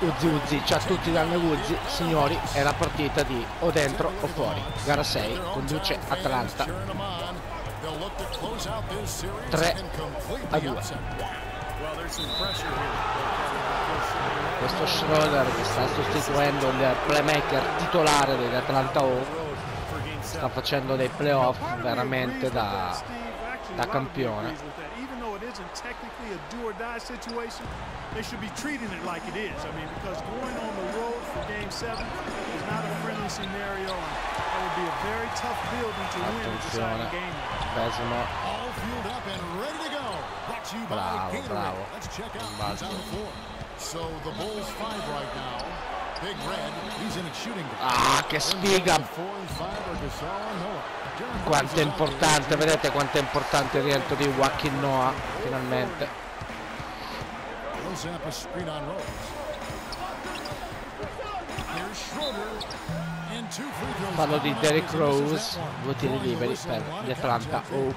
Uzzi Uzzi, ciao a tutti da Uzzi, signori, è la partita di o dentro o fuori. Gara 6, conduce Atalanta 3 a 2. Questo Schroeder che sta sostituendo il playmaker titolare degli Atlanta Hawks sta facendo dei playoff veramente da, Even though it isn't technically a do or die situation, they should be treating it like it is. I mean, because going on the road for game seven is not a friendly scenario. That would be a very tough field to Attenzione. win the game. All fueled up and ready to go. Brought to you by bravo. Let's check out the So the Bulls five right now. Ah, che sfiga! Quanto è importante, vedete quanto è importante il rientro di Joaquin Noah, finalmente. Parlo di Derrick Rose, due tiri liberi per gli Atlanta Oak.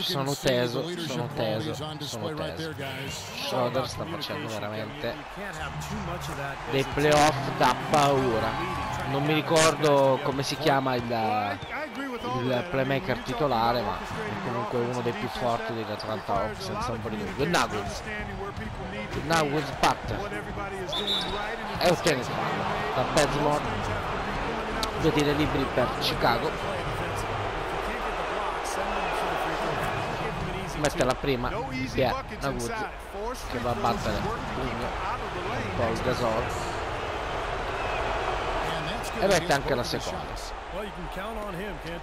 Sono teso, sono teso, sono teso. Schroeder sta facendo veramente dei playoff da paura. Non mi ricordo come si chiama il, il playmaker titolare, ma è comunque uno dei più forti degli Atlanta Hawks senza un po' di dubbio. Nuggets. Nuggets batte. E ottiene fallo da Bazemore. Due tiri liberi per Chicago. Mette la prima Pier Naguzzi che va a battere Ligno Paul Gasol. E mette anche la seconda.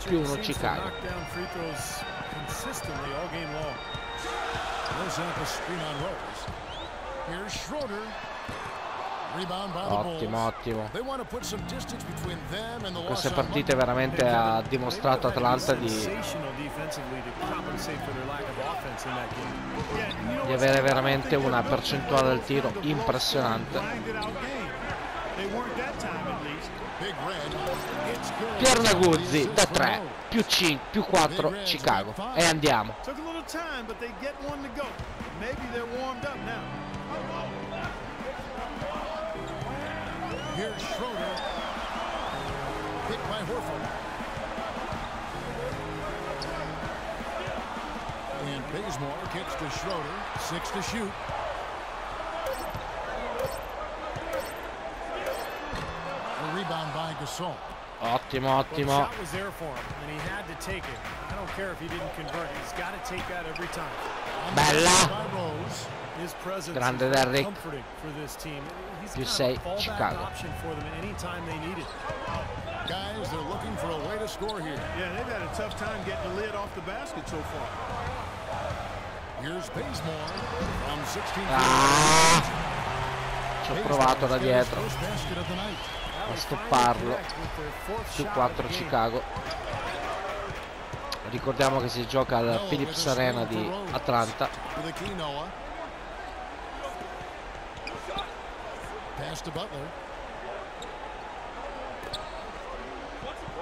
Più uno Chicago. Here's Schroeder Ottimo, ottimo. Queste partite veramente ha dimostrato Atlanta di, di avere veramente una percentuale del tiro impressionante. Piernaguzzi da 3 più 5 più 4 Chicago. e andiamo. Here's Schroeder. By Horford. And Bazemore kicks to Schroeder. Six to shoot. A rebound by Gasol. Ottimo, ottimo. Well, shot was there for him, and he had to take it. I don't care if he didn't convert. He's got to take that every time. Bella. His presence Grande is comforting for this team. Più 6 Chicago. Guys, they're looking for a way to score here. Yeah, they've had a tough time getting the lid off the basket so far. Here's Bazemore from 16 ah, Ci ho provato da dietro a stopparlo. Più 4 Chicago. Ricordiamo che si gioca al Philips Arena di Atlanta. Pass to Butler.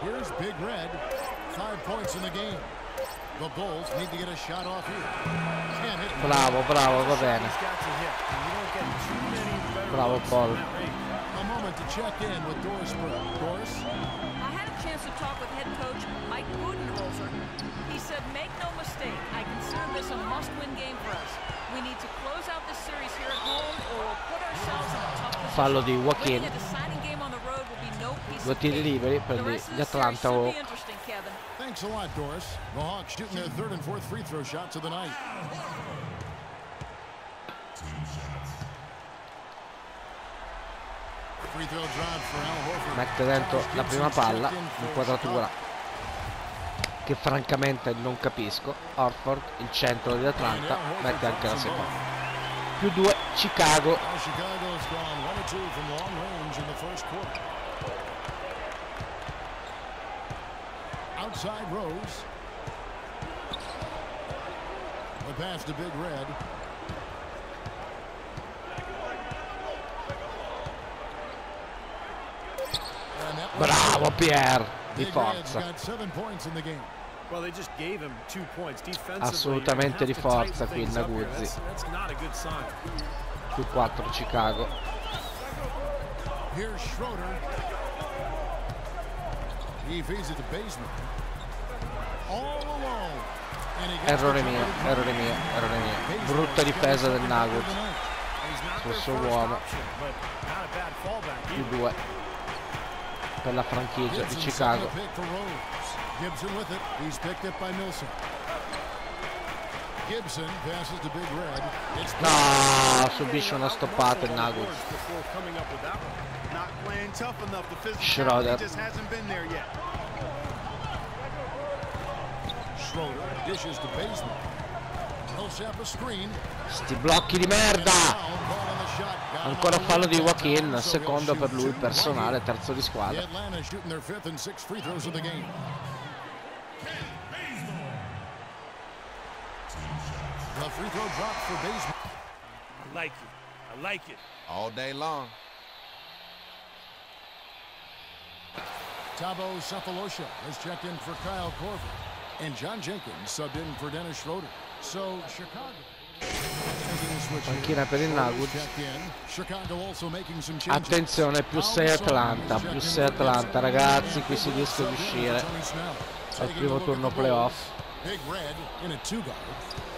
Here's Big Red. Five points in the game. The Bulls need to get a shot off here. Can't hit. Bravo, bravo, va bene. Bravo Paul. A moment to check in with Doris Burke. Doris? I had a chance to talk with head coach Mike Budenholzer. He said, make no mistake, I consider this a must-win game for us. We need to close out this series here at home or we'll put ourselves in a tough position. Fallo di Joaquin. Due tiri liberi per gli Atlanta Hawks. interesting, Kevin. Thanks a lot, Doris. The Hawks shooting their third and fourth free throw shots of the night. Free throw drive for Al Horford. Mette dentro la prima palla, inquadratura che francamente non capisco. Orford, il centro di Atlanta, mette anche la seconda. Più 2 Chicago. Now Chicago's gone one or two from long range in the first quarter. Outside Rose. The pass to Big Red. Bravo Pierre, di forza. Assolutamente di forza qui il. Naguzzi. Più 4 Chicago Here's Schroeder. He feeds it to Baseman. All alone. Errore mio, errore mio, errore mio. Brutta difesa del. Sul suo uomo. Più due. Per la franchigia di Chicago. Gibson with it. He's picked up by Milson. Gibson passes to Big Red. It's No, subisce una stoppata il physicality Schroeder. Sti blocchi di merda! Ancora fallo di Joaquin, secondo per lui personale, terzo di squadra. The free throw dropped for Baseman. I like it. I like it. All day long. Tabo Cephalosha has checked in for Kyle Corver. And John Jenkins subbed in for Dennis Schroeder. So Chicago. making a switch here. Panchina per il Schroeder Nuggets. checked in. Chicago also making some changes. Attenzione, più 6 Atlanta, più 6 Atlanta, ragazzi, qui si rischia di uscire al primo turno playoff.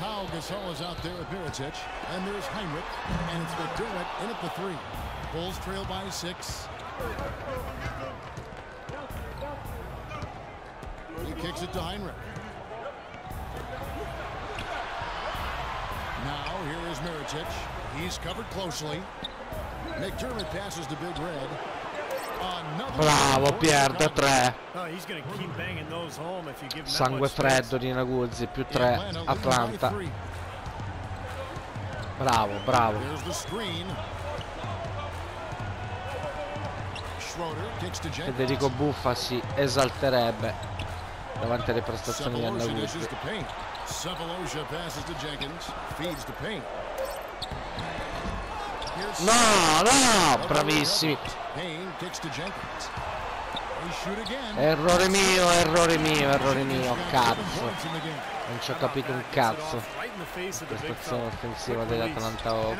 Kyle Gasol is out there with Baritic. And there's Heinrich. And it's McDermott in at the three. Bulls trail by six. He kicks it to Heinrich. Now here is Miritich. He's covered closely. McDermott passes to Big Red. Bravo Pier, da 3. Oh, he's going to keep banging those home if you give him that Sangue freddo di Naguzzi, più 3 Atlanta. Bravo, bravo. Federico Buffa si esalterebbe davanti alle prestazioni di Naguzzi. No, no, bravissimi. Errore mio, errore mio, errore mio, cazzo. Non ci ho capito un cazzo. Prestazione offensiva Quick degli release. Atlanta And Hawks.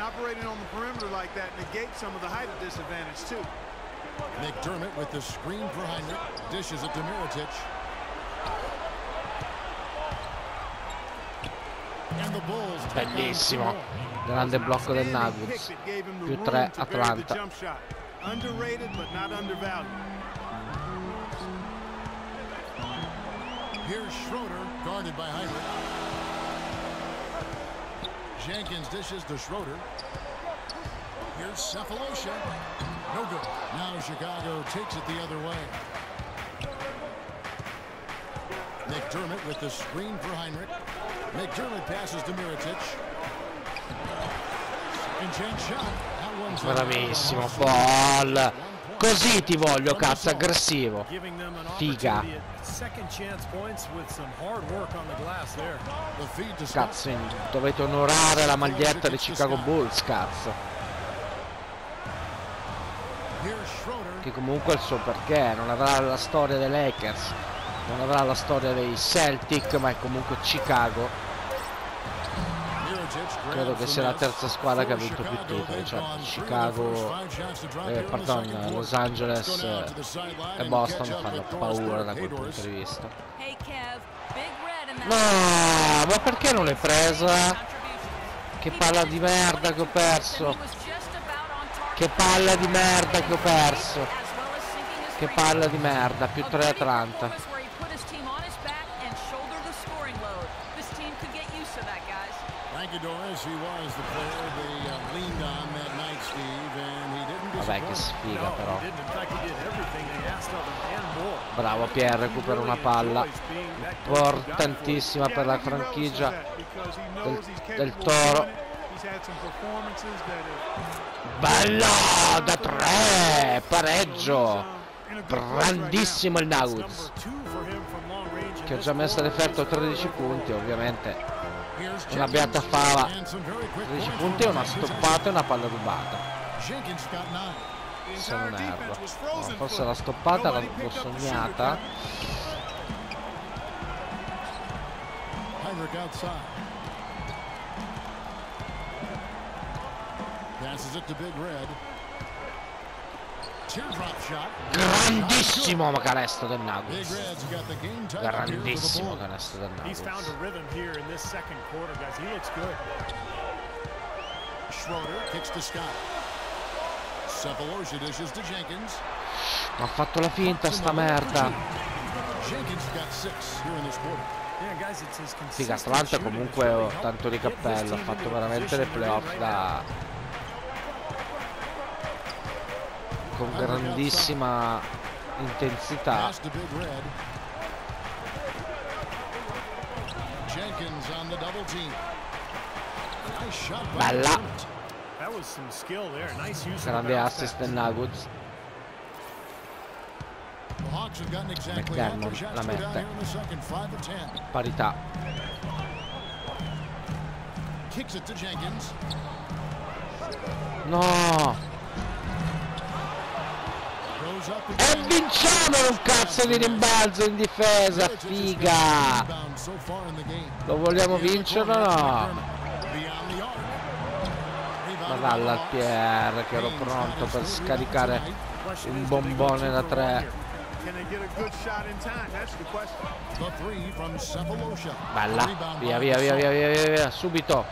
McDermott with the screen for Heinrich. Dishes it to Miritich. And the Bulls take on Bellissimo. Grande blocco del Nuggets. Più room 3 the Atlanta. Here's Schroeder, guarded by Heinrich. Jenkins dishes to Schroeder. Here's Cephalosha. No good. Now Chicago takes it the other way. McDermott with the screen for Heinrich. McDermott passes to Miritich. Bravissimo, ball. Così ti voglio, cazzo, aggressivo. Figa. Cazzo, dovete onorare la maglietta dei Chicago Bulls, cazzo. Che comunque ha il suo perché, non avrà la storia dei Lakers, non avrà la storia dei Celtic, ma è comunque Chicago. Credo che sia la terza squadra che ha vinto più titoli, cioè Chicago, eh, pardon, Los Angeles eh, e Boston fanno paura da quel punto di vista. No, ma perché non l'hai presa? Che He palla di merda che ho perso. Che palla di merda che ho perso. Che palla di merda, più A 3 gritty Atlanta. Vabbè che sfiga però. Bravo Pier, recupera una palla. importantissima per la franchigia del, del Toro. Bello da 3, pareggio. Grandissimo il Nuggets che ha già messo ad effetto 13 punti, ovviamente una beata quick 13 points punti una stoppata e una palla rubata. Se non erro. No, forse la stoppata l'ho sognata. Passes it to Big Red. Grandissimo canestro del Nuggets. Grandissimo canestro del Nuggets. Ha fatto la finta sta merda. Figa, Atlanta comunque ho tanto di cappello, ha fatto veramente le playoff da con grandissima intensità. Bella grande assist del Nuggets McDermott la mette. parità. No e vinciamo un cazzo di rimbalzo in difesa, figa! Lo vogliamo vincere o no? Madalla al Pierre che ero pronto per scaricare un bombone da tre. Bella, via via via via via via, via. subito.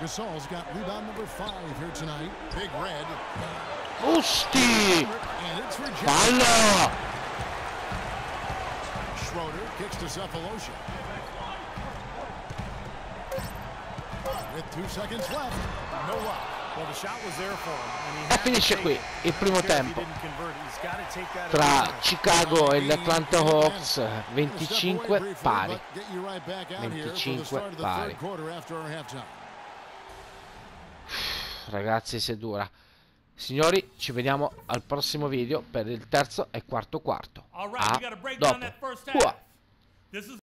Gasol's got rebound number 5 here tonight. Big Red Usti! Fallo! Schroeder kicks to Cephalosha. With two seconds left, no luck. Well, the shot was there for him. E finisce qui il primo tempo tra Chicago e l'Atlanta Hawks 25 pari 25 pari ragazzi se dura Signori, ci vediamo al prossimo video per il terzo e quarto quarto. A dopo. Qua.